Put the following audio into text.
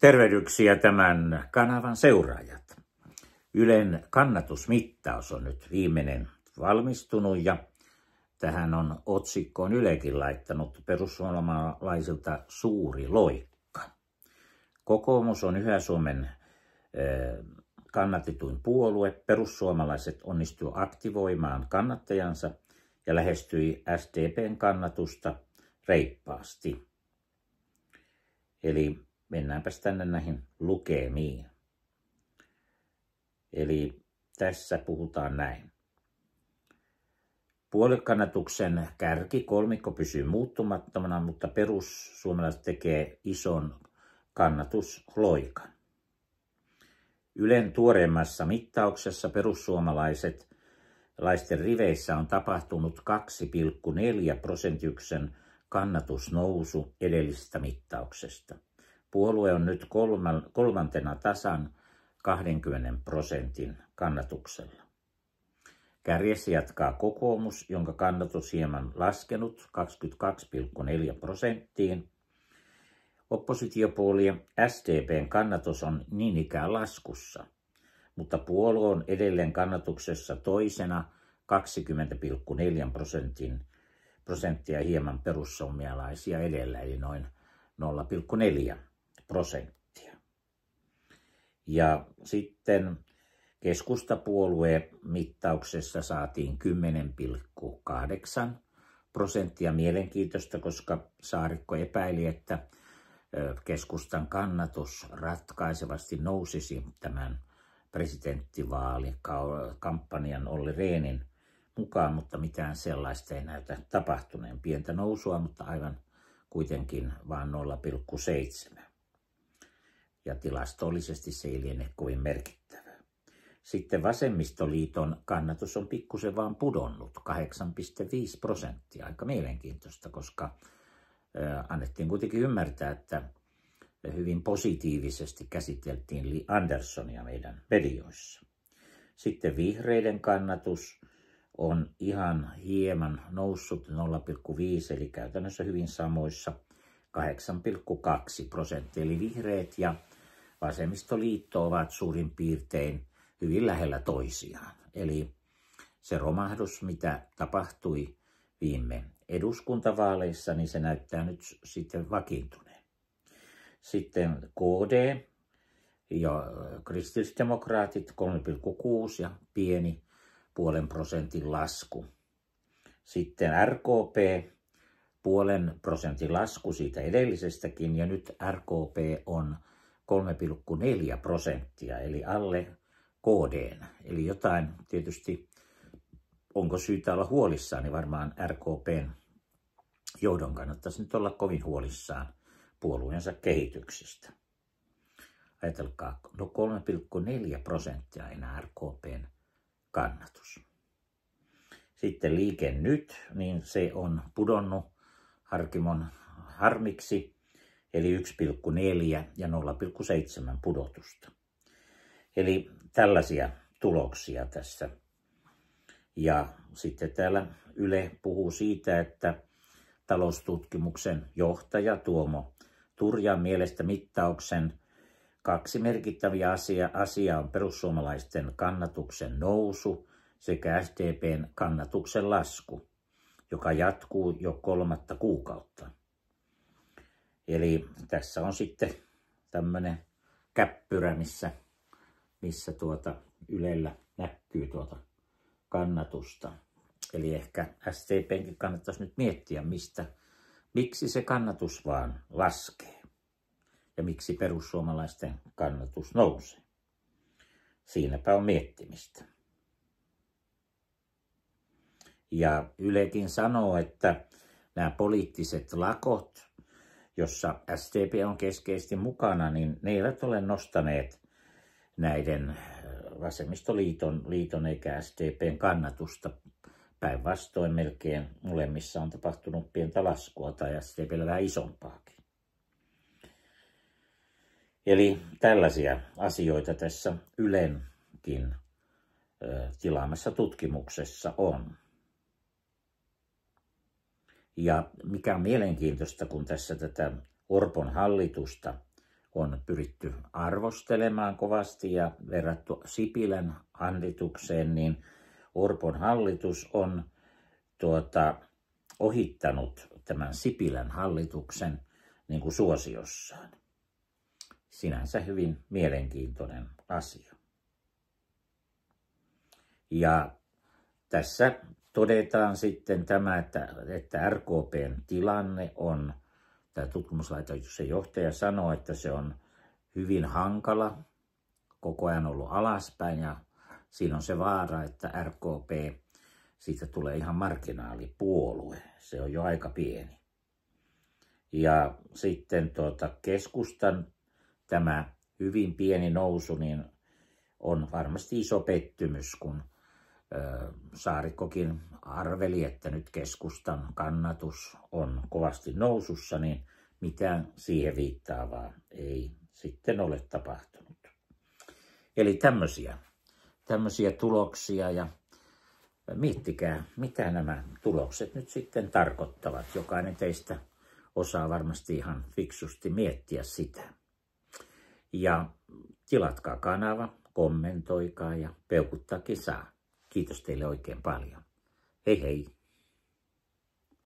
Tervehdyksiä tämän kanavan seuraajat. Ylen kannatusmittaus on nyt viimeinen valmistunut ja tähän on otsikkoon Ylekin laittanut perussuomalaisilta suuri loikka. Kokoomus on yhä Suomen kannatituin puolue. Perussuomalaiset onnistuivat aktivoimaan kannattajansa ja lähestyi SDPn kannatusta reippaasti. Eli mennäänpäs tänne näihin lukemiin. Eli tässä puhutaan näin. Puolikannatuksen kärki kolmikko pysyy muuttumattomana, mutta perussuomalaiset tekee ison kannatusloikan. Ylen tuoreimmassa mittauksessa perussuomalaiset laisten riveissä on tapahtunut 2,4 prosentyksen kannatusnousu edellisestä mittauksesta. Puolue on nyt kolmantena tasan 20 prosentin kannatuksella. Kärjessä jatkaa kokoomus, jonka kannatus hieman laskenut 22,4 prosenttiin. Oppositiopuoli SDPn kannatus on niin ikään laskussa, mutta puolue on edelleen kannatuksessa toisena 20,4 prosentin prosenttia hieman perussuomalaisia edellä, eli noin 0,4 prosenttia. Ja sitten keskustapuolueen mittauksessa saatiin 10,8 prosenttia mielenkiintoista, koska Saarikko epäili, että keskustan kannatus ratkaisevasti nousisi tämän presidenttivaalikampanjan Olli Reenin mukaan, mutta mitään sellaista ei näytä tapahtuneen. Pientä nousua, mutta aivan kuitenkin vain 0,7 ja tilastollisesti se ei liene kovin merkittävää. Sitten vasemmistoliiton kannatus on pikkusen vaan pudonnut, 8,5 prosenttia. Aika mielenkiintoista, koska annettiin kuitenkin ymmärtää, että hyvin positiivisesti käsiteltiin Li Andersonia meidän medioissa. Sitten vihreiden kannatus on ihan hieman noussut 0,5, eli käytännössä hyvin samoissa 8,2 prosenttia. Eli vihreät ja vasemmistoliitto ovat suurin piirtein hyvin lähellä toisiaan. Eli se romahdus, mitä tapahtui viime eduskuntavaaleissa, niin se näyttää nyt sitten vakiintuneen. Sitten KD ja kristillisdemokraatit 3,6 ja pieni puolen prosentin lasku. Sitten RKP puolen prosentin lasku siitä edellisestäkin ja nyt RKP on 3,4 prosenttia, eli alle KD. Eli jotain tietysti, onko syytä olla huolissaan, niin varmaan RKPn johdon kannattaisi nyt olla kovin huolissaan puolueensa kehityksestä. Ajatelkaa, no 3,4 prosenttia enää RKPn kannatus. Sitten liike nyt, niin se on pudonnut Harkimon harmiksi eli 1,4 ja 0,7 pudotusta. Eli tällaisia tuloksia tässä. Ja sitten täällä Yle puhuu siitä, että taloustutkimuksen johtaja Tuomo Turjan mielestä mittauksen kaksi merkittäviä asia, asia on perussuomalaisten kannatuksen nousu sekä SDPn kannatuksen lasku, joka jatkuu jo kolmatta kuukautta. Eli tässä on sitten tämmöinen käppyrä, missä, missä tuota Ylellä näkyy tuota kannatusta. Eli ehkä STPnkin kannattaisi nyt miettiä, mistä, miksi se kannatus vaan laskee ja miksi perussuomalaisten kannatus nousee. Siinäpä on miettimistä. Ja Ylekin sanoo, että nämä poliittiset lakot jossa SDP on keskeisesti mukana, niin ne eivät ole nostaneet näiden äh, vasemmistoliiton liiton eikä SDPn kannatusta. Päinvastoin melkein molemmissa on tapahtunut pientä laskua tai SDPllä vähän isompaakin. Eli tällaisia asioita tässä Ylenkin äh, tilaamassa tutkimuksessa on. Ja mikä on mielenkiintoista, kun tässä tätä Orpon hallitusta on pyritty arvostelemaan kovasti ja verrattu Sipilän hallitukseen, niin Orpon hallitus on tuota, ohittanut tämän Sipilän hallituksen niin kuin suosiossaan. Sinänsä hyvin mielenkiintoinen asia. Ja tässä todetaan sitten tämä, että, että RKPn tilanne on, tämä tutkimuslaitoksen johtaja sanoo, että se on hyvin hankala, koko ajan ollut alaspäin ja siinä on se vaara, että RKP, siitä tulee ihan marginaalipuolue, se on jo aika pieni. Ja sitten tuota, keskustan tämä hyvin pieni nousu niin on varmasti iso pettymys, kun Saarikkokin arveli, että nyt keskustan kannatus on kovasti nousussa, niin mitään siihen viittaavaa ei sitten ole tapahtunut. Eli tämmöisiä, tämmöisiä tuloksia ja miettikää, mitä nämä tulokset nyt sitten tarkoittavat. Jokainen teistä osaa varmasti ihan fiksusti miettiä sitä. Ja tilatkaa kanava, kommentoikaa ja peukuttaakin saa. Kiitos teille oikein paljon. Hei hei!